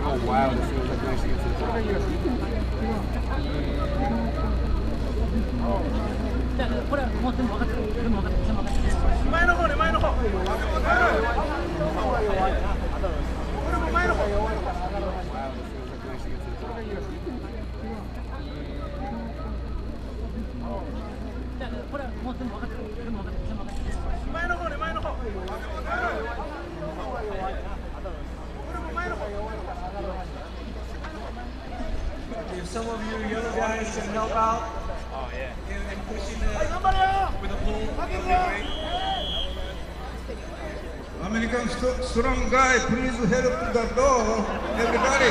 going to go wild as soon as I can actually get to the top. Oh. 前の方ね前の方 pushing the help out. Oh, yeah. And, and pushing the, up. with a pull. American strong guy, please help the door, everybody.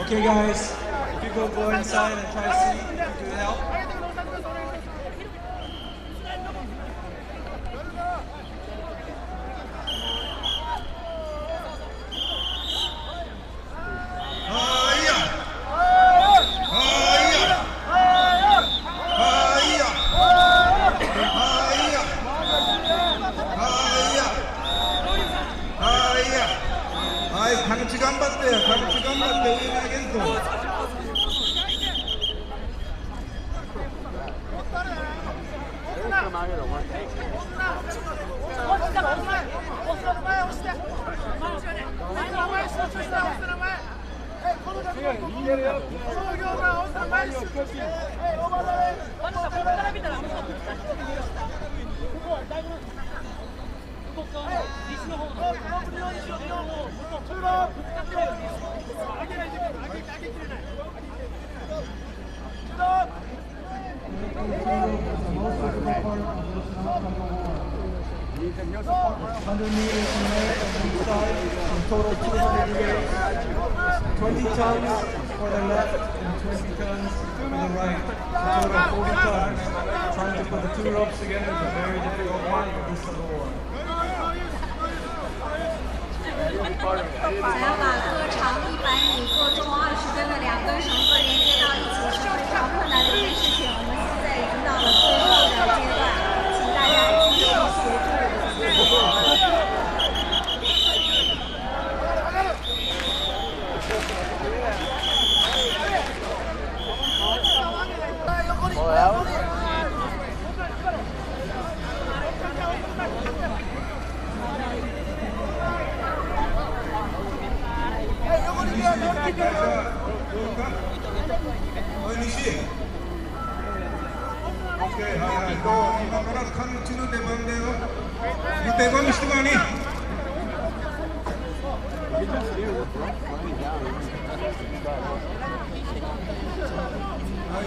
Okay, guys, if you go go inside and try to see if you can help. では各地頑張って上に上げると。Turn up! 100 meters from there from each side, in total 200 meters. 20 tons for the left and 20 tons for the right. A total of 40 tons. Trying to put the two ropes together is a very difficult part of this tug of war. 想要把各长一百米、各重二十吨的两根绳子连接到一起 はい、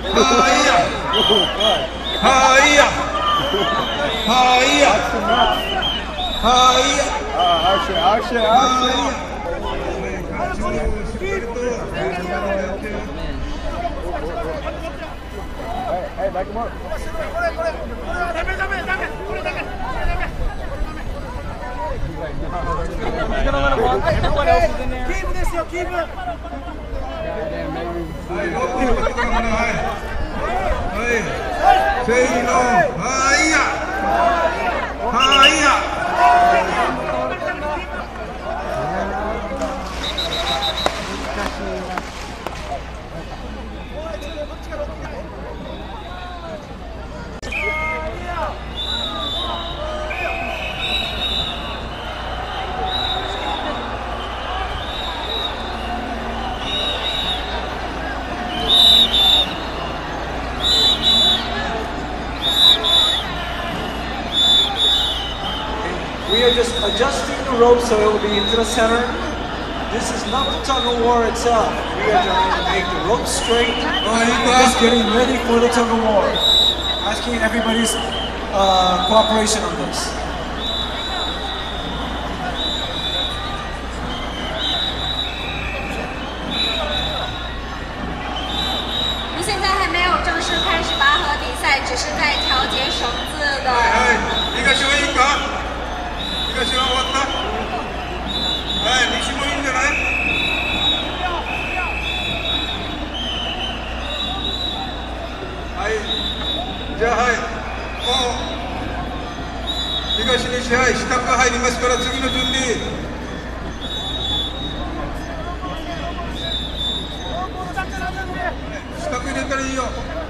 Hey, back him up. Keep this, yo, keep it. 哎呦哎的哎哎 We're just adjusting the rope so it will be into the center. This is not the tug of war itself. We are trying to make the rope straight. Alright, you guys getting ready for the tug of war. Asking everybody's uh, cooperation on this. 東西はい支度が入りますから次の準備支度入れたらいいよ